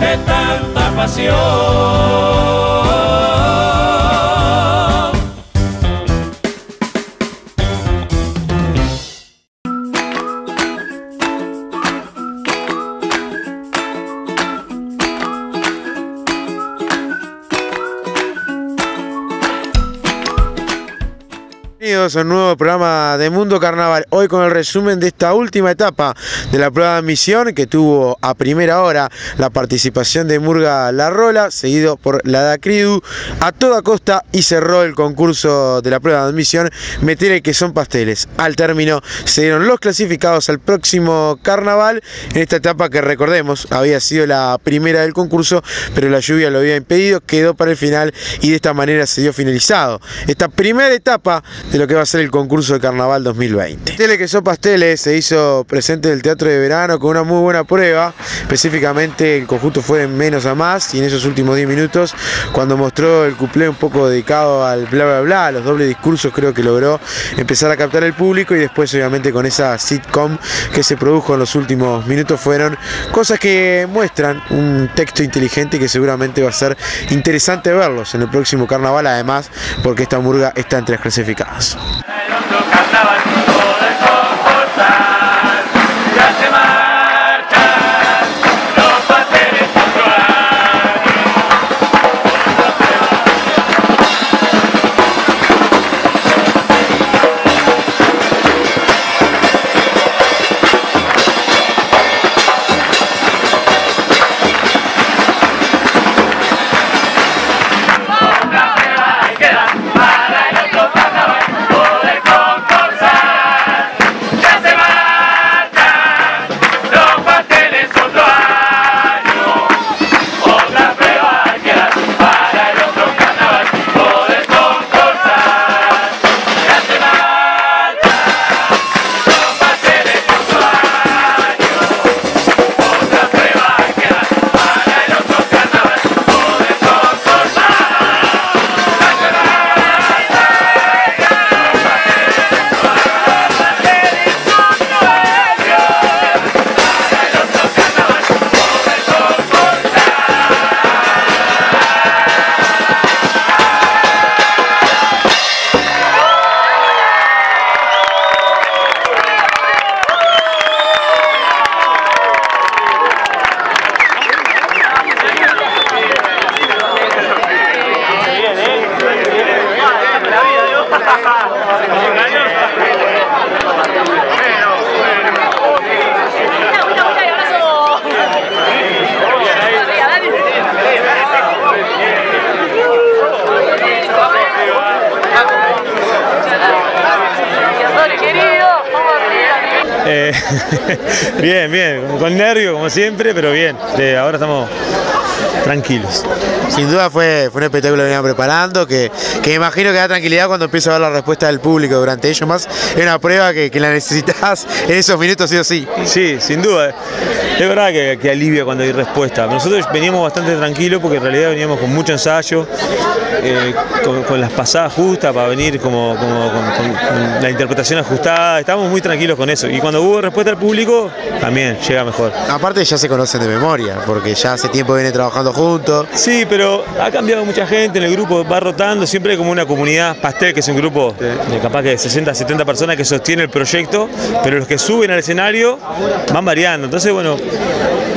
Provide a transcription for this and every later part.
de tanta pasión. Bienvenidos a un nuevo programa de Mundo Carnaval. Hoy con el resumen de esta última etapa de la prueba de admisión que tuvo a primera hora la participación de Murga Larrola, seguido por la Dacridu a toda costa y cerró el concurso de la prueba de admisión Metere que son pasteles. Al término se dieron los clasificados al próximo carnaval en esta etapa que recordemos había sido la primera del concurso, pero la lluvia lo había impedido, quedó para el final y de esta manera se dio finalizado. Esta primera etapa de lo que va a ser el concurso de Carnaval 2020. Tele que son pasteles se hizo presente en el Teatro de Verano con una muy buena prueba. Específicamente el conjunto fue de menos a más y en esos últimos 10 minutos cuando mostró el cuplé un poco dedicado al bla bla bla, a los dobles discursos creo que logró empezar a captar el público y después obviamente con esa sitcom que se produjo en los últimos minutos fueron cosas que muestran un texto inteligente que seguramente va a ser interesante verlos en el próximo carnaval además porque esta murga está entre las clasificadas. El bien, bien, con nervio como siempre, pero bien. Eh, ahora estamos tranquilos. Sin duda fue, fue un espectáculo que venían preparando, que, que me imagino que da tranquilidad cuando empieza a ver la respuesta del público durante ello más. Es una prueba que, que la necesitas en esos minutos sí o sí. Sí, sin duda. Es verdad que, que alivia cuando hay respuesta. Nosotros veníamos bastante tranquilos porque en realidad veníamos con mucho ensayo, eh, con, con las pasadas justas para venir como, como con, con- con la interpretación ajustada. Estábamos muy tranquilos con eso. Y cuando hubo respuesta al público, también llega mejor. Aparte ya se conocen de memoria, porque ya hace tiempo vienen trabajando juntos. Sí, pero ha cambiado mucha gente en el grupo, va rotando, siempre hay como una comunidad pastel, que es un grupo de capaz que de 60, 70 personas que sostiene el proyecto, pero los que suben al escenario van variando. Entonces, bueno,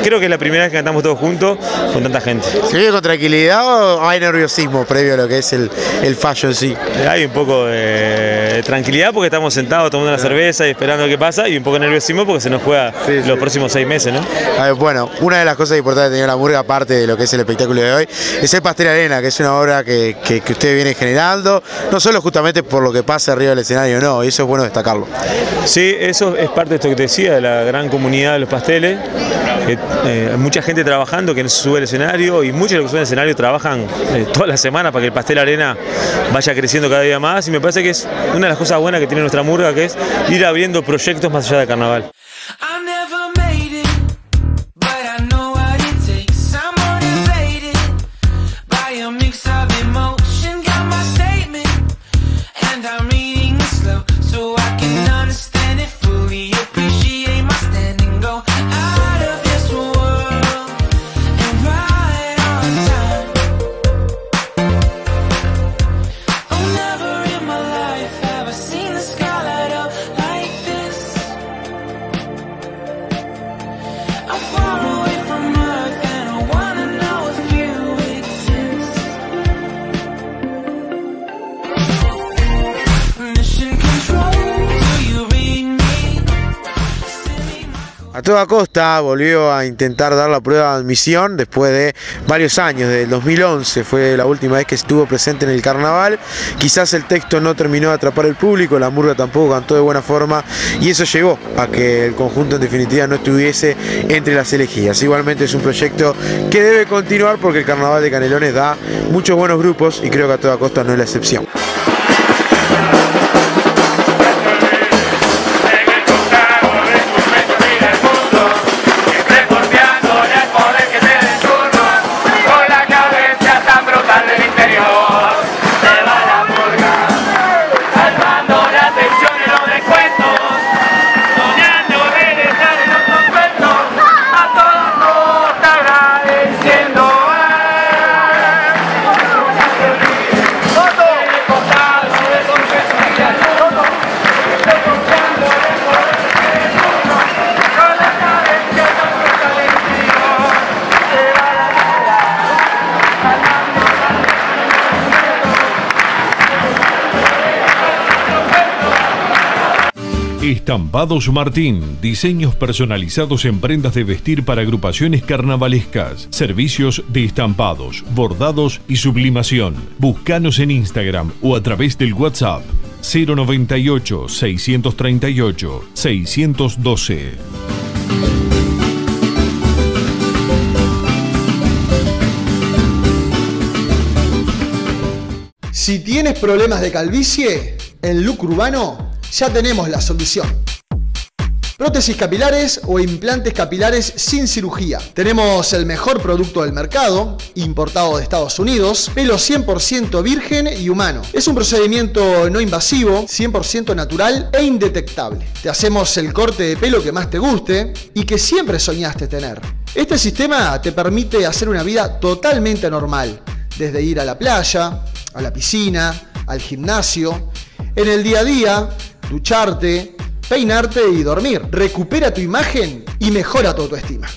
creo que es la primera vez que cantamos todos juntos con tanta gente. ¿Se vive con tranquilidad o hay nerviosismo previo a lo que es el, el fallo en sí? Hay un poco de, tranquilidad porque estamos sentados tomando una cerveza y esperando qué pasa, y un poco de nerviosismo porque se nos juega Sí, los sí. próximos seis meses, ¿no? A ver, bueno, una de las cosas importantes de tener la murga, aparte de lo que es el espectáculo de hoy, es el Pastel Arena, que es una obra que, que, ustedes vienen generando, no solo justamente por lo que pasa arriba del escenario, no, y eso es bueno destacarlo. Sí, eso es parte de esto que te decía, de la gran comunidad de los pasteles. que, eh, mucha gente trabajando que sube al escenario y muchos de los que suben al escenario trabajan eh, toda la semana para que el pastel arena vaya creciendo cada día más y me parece que es una de las cosas buenas que tiene nuestra murga que es ir abriendo proyectos más allá del carnaval. Toda costa volvió a intentar dar la prueba de admisión después de varios años, del 2011 fue la última vez que estuvo presente en el carnaval. Quizás el texto no terminó de atrapar el público, la murga tampoco cantó de buena forma y eso llevó a que el conjunto en definitiva no estuviese entre las elegidas. Igualmente es un proyecto que debe continuar porque el carnaval de Canelones da muchos buenos grupos y creo que a toda costa no es la excepción. Estampados Martín, diseños personalizados en prendas de vestir para agrupaciones carnavalescas, servicios de estampados, bordados y sublimación. Búscanos en Instagram o a través del WhatsApp 098 638 612. Si tienes problemas de calvicie, en Look Urbano ya tenemos la solución. Prótesis capilares o implantes capilares sin cirugía. Tenemos el mejor producto del mercado, importado de Estados Unidos, pelo 100% virgen y humano. Es un procedimiento no invasivo, 100% natural e indetectable. Te hacemos el corte de pelo que más te guste y que siempre soñaste tener. Este sistema te permite hacer una vida totalmente normal, desde ir a la playa, a la piscina, al gimnasio, en el día a día, ducharte, peinarte y dormir. Recupera tu imagen y mejora tu autoestima.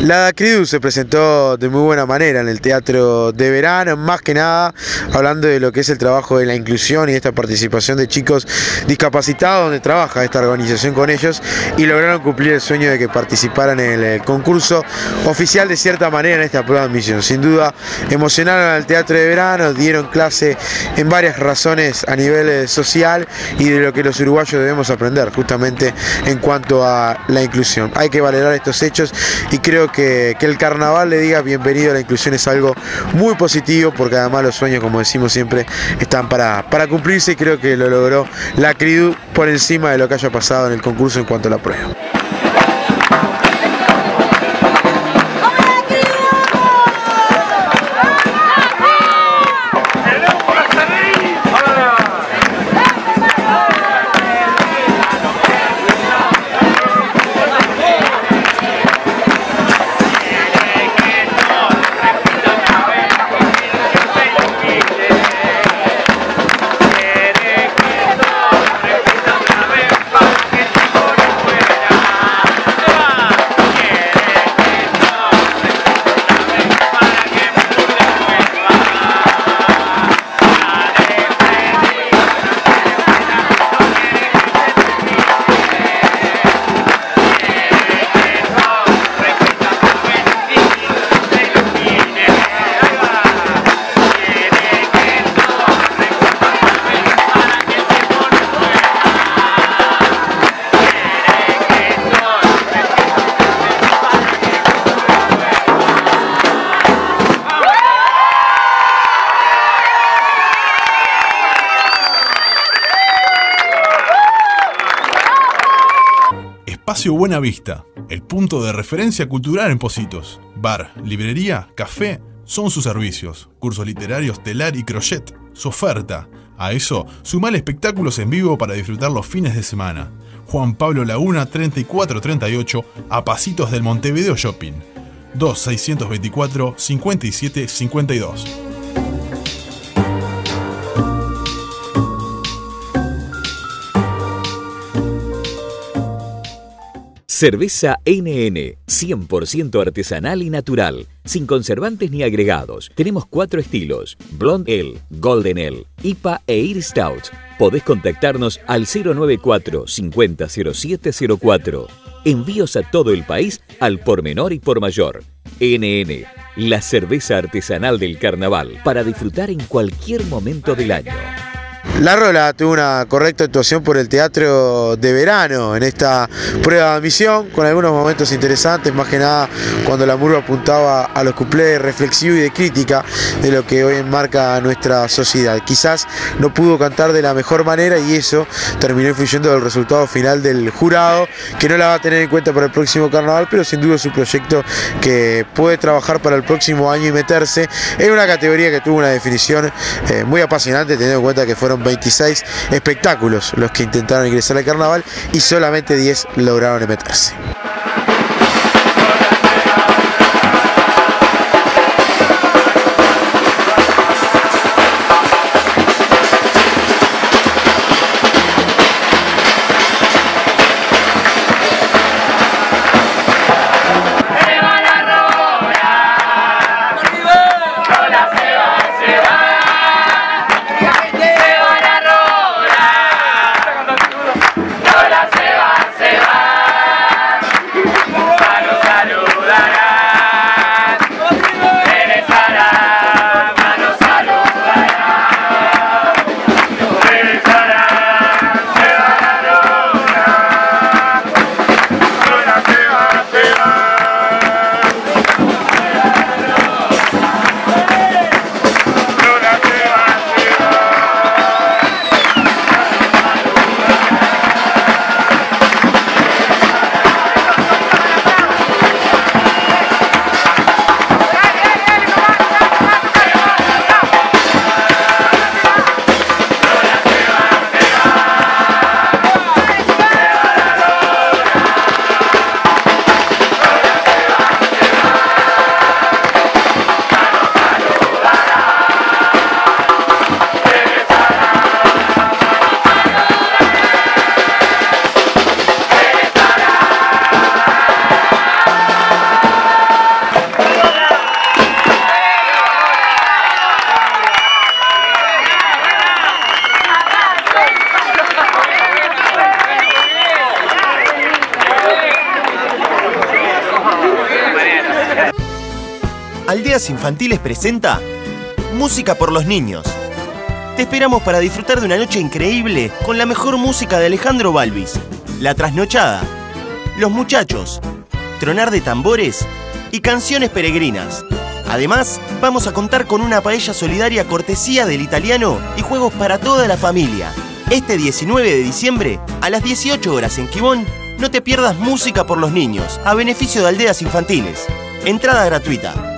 La CRIDU se presentó de muy buena manera en el teatro de verano, más que nada hablando de lo que es el trabajo de la inclusión y esta participación de chicos discapacitados donde trabaja esta organización con ellos y lograron cumplir el sueño de que participaran en el concurso oficial de cierta manera en esta prueba de admisión. Sin duda emocionaron al teatro de verano, dieron clase en varias razones a nivel eh, social y de lo que los uruguayos debemos aprender justamente en cuanto a la inclusión. Hay que valorar estos hechos y creo que, el carnaval le diga bienvenido a la inclusión es algo muy positivo porque además los sueños, como decimos siempre, están para, para cumplirse y creo que lo logró la CRIDU por encima de lo que haya pasado en el concurso en cuanto a la prueba. Espacio Buena Vista, el punto de referencia cultural en Positos. Bar, librería, café, son sus servicios. Cursos literarios, telar y crochet, su oferta. A eso, sumar espectáculos en vivo para disfrutar los fines de semana. Juan Pablo Laguna 3438, a pasitos del Montevideo Shopping. 2624 5752. Cerveza NN, 100% artesanal y natural, sin conservantes ni agregados. Tenemos cuatro estilos: Blonde Ale, Golden Ale, IPA e Ir Stout. Podés contactarnos al 094 500704. Envíos a todo el país al por menor y por mayor. NN, la cerveza artesanal del carnaval, para disfrutar en cualquier momento del año. La Rola tuvo una correcta actuación por el teatro de verano en esta prueba de misión, con algunos momentos interesantes, más que nada cuando la murga apuntaba a los cuplés reflexivos y de crítica de lo que hoy enmarca nuestra sociedad. Quizás no pudo cantar de la mejor manera y eso terminó influyendo del resultado final del jurado, que no la va a tener en cuenta para el próximo carnaval, pero sin duda es un proyecto que puede trabajar para el próximo año y meterse en una categoría que tuvo una definición eh, muy apasionante, teniendo en cuenta que fueron 26 espectáculos los que intentaron ingresar al carnaval y solamente 10 lograron meterse. Infantiles presenta Música por los Niños. Te esperamos para disfrutar de una noche increíble con la mejor música de Alejandro Balvis, La Trasnochada, Los Muchachos, Tronar de Tambores y Canciones Peregrinas. Además, vamos a contar con una paella solidaria cortesía del italiano y juegos para toda la familia. Este 19 de diciembre, a las 18 horas en Quibón, no te pierdas música por los niños, a beneficio de aldeas infantiles. Entrada gratuita.